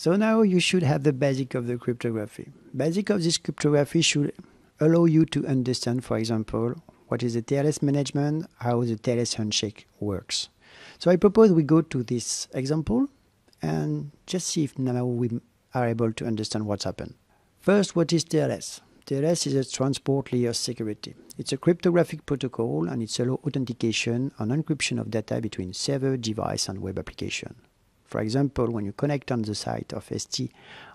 So now you should have the basic of the cryptography. Basic of this cryptography should allow you to understand, for example, what is the TLS management, how the TLS handshake works. So I propose we go to this example and just see if now we are able to understand what's happened. First, what is TLS? TLS is a transport layer security. It's a cryptographic protocol and it allows authentication and encryption of data between server, device, and web application. For example, when you connect on the site of ST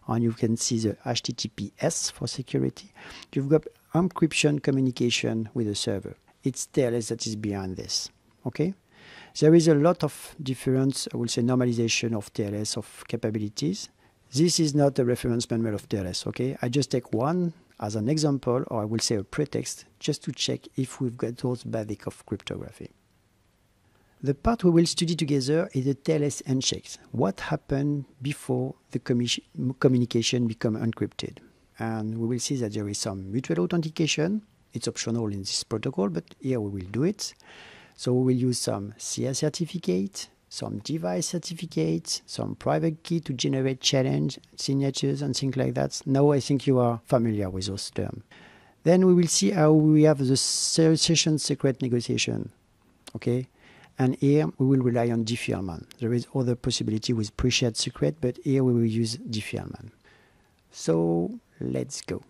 and you can see the HTTPS for security, you've got encryption communication with the server. It's TLS that is behind this. Okay? There is a lot of difference, I will say, normalization of TLS of capabilities. This is not a reference manual of TLS, okay? I just take one as an example, or I will say a pretext, just to check if we've got those basic of cryptography. The part we will study together is the TLS handshakes. What happened before the communication become encrypted? And we will see that there is some mutual authentication. It's optional in this protocol, but here we will do it. So we will use some CS certificate, some device certificates, some private key to generate challenge signatures and things like that. Now I think you are familiar with those terms. Then we will see how we have the session secret negotiation. Okay, and here we will rely on Diffie-Hellman. There is other possibility with pre-shared secret, but here we will use Diffie-Hellman. So let's go.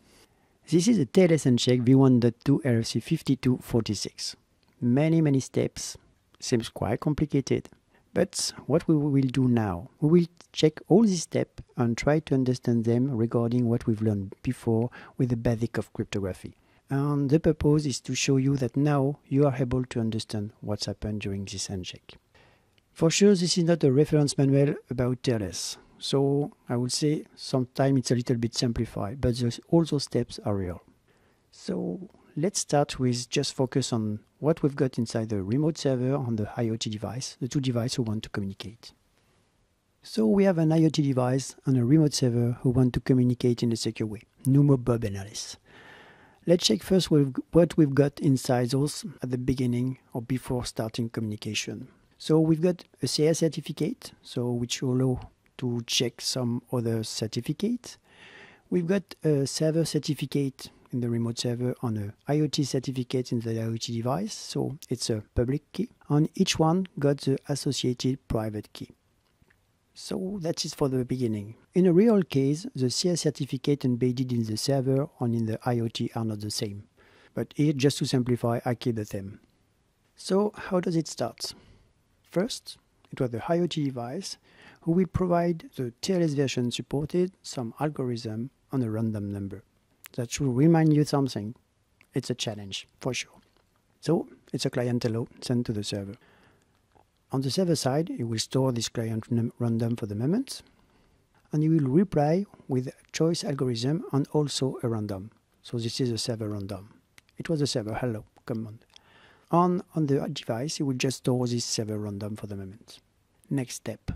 This is a TLS handshake v1.2 RFC 5246. Many, many steps. Seems quite complicated. But what we will do now, we will check all these steps and try to understand them regarding what we've learned before with the basic of cryptography. And the purpose is to show you that now you are able to understand what's happened during this handshake. For sure, this is not a reference manual about TLS. So I would say sometimes it's a little bit simplified, but all those steps are real. So let's start with just focus on what we've got inside the remote server on the IoT device, the two devices who want to communicate. So we have an IoT device and a remote server who want to communicate in a secure way. Numo, Bob, and Alice. Let's check first what we've got inside those at the beginning or before starting communication. So we've got a CS certificate, so which allow to check some other certificates. We've got a server certificate in the remote server on a IoT certificate in the IoT device, so it's a public key. And each one got the associated private key. So that is for the beginning. In a real case, the CS certificate embedded in the server and in the IoT are not the same. But here, just to simplify, I keep the same. So how does it start? First, it was the IoT device who will provide the TLS version supported some algorithm on a random number. That should remind you something. It's a challenge, for sure. So it's a client hello sent to the server. On the server side, it will store this client random for the moment, and you will reply with choice algorithm and also a random. So this is a server random. It was a server hello command. On, on the device, it will just store this server random for the moment. Next step.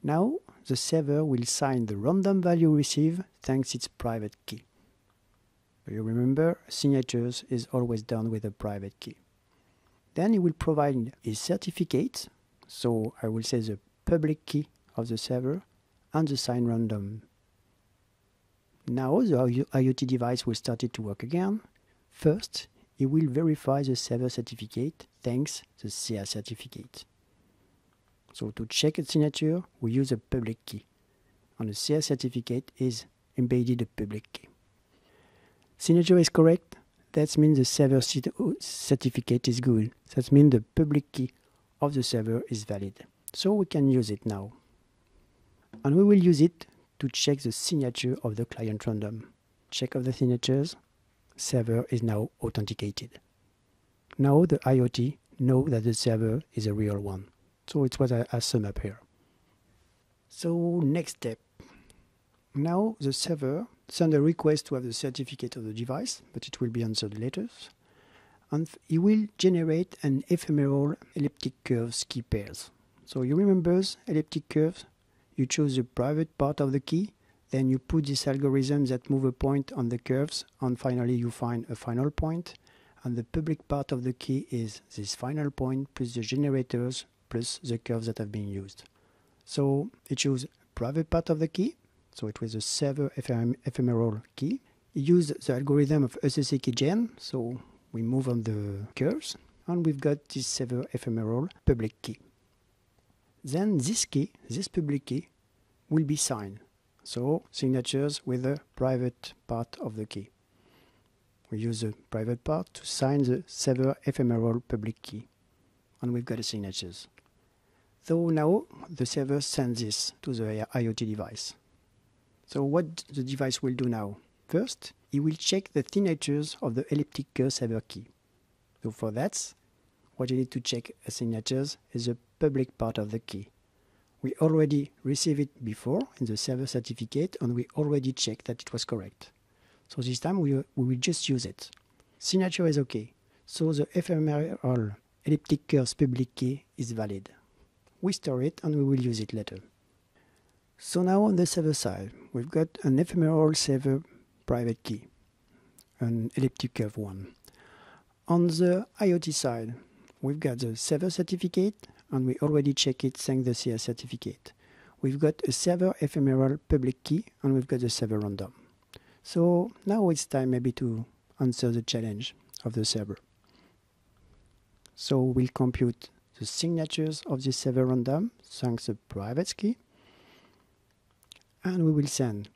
Now, the server will sign the random value received thanks its private key. You remember, signatures is always done with a private key. Then he will provide his certificate, so I will say the public key of the server and the sign random. Now the IoT device will start to work again. First, it will verify the server certificate thanks the CS certificate. So to check its signature, we use a public key. And the CS certificate is embedded a public key. Signature is correct, that means the server certificate is good. That means the public key of the server is valid. So we can use it now. And we will use it to check the signature of the client random. Check of the signatures. Server is now authenticated. Now the IoT know that the server is a real one. So it's what I, I sum up here. So next step. Now the server send a request to have the certificate of the device, but it will be answered later. And it will generate an ephemeral elliptic curves key pairs. So you remember elliptic curves? You choose the private part of the key, then you put this algorithm that move a point on the curves, and finally you find a final point. And the public part of the key is this final point plus the generators plus the curves that have been used. So it choose private part of the key, so it was a server ephem ephemeral key. Use the algorithm of SSH keygen, so we move on the curves, and we've got this server ephemeral public key. Then this key, this public key, will be signed. So signatures with the private part of the key. We use the private part to sign the server ephemeral public key. And we've got the signatures. So now the server sends this to the IoT device. So what the device will do now? First, it will check the signatures of the elliptic uh, curve server key. So for that, what you need to check as signatures is the public part of the key. We already received it before in the server certificate and we already checked that it was correct. So this time we, uh, we will just use it. Signature is okay. So the ephemeral elliptic curves public key is valid. We store it and we will use it later. So now on the server side, we've got an ephemeral server private key, an elliptic curve one. On the IoT side, we've got the server certificate and we already check it thanks the CS certificate. We've got a server ephemeral public key and we've got the server random. So now it's time maybe to answer the challenge of the server. So we'll compute the signatures of the server random thanks the private key and we will send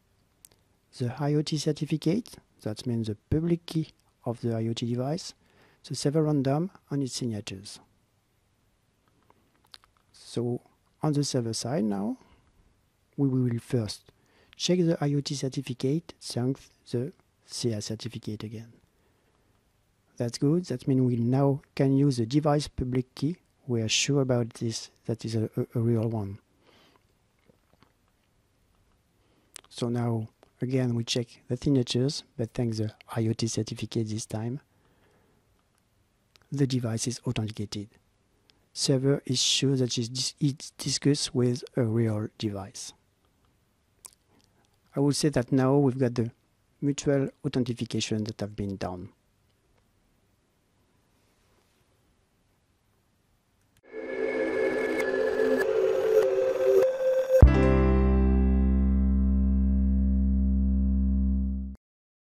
the IoT certificate, that means the public key of the IoT device, the server random and its signatures. So on the server side now, we will first check the IoT certificate thanks the CS certificate again. That's good. That means we now can use the device public key. We are sure about this. That is a, a real one. So now again we check the signatures, but thanks the IoT certificate this time, the device is authenticated. Server is sure that it's discussed with a real device. I would say that now we've got the mutual authentication that have been done.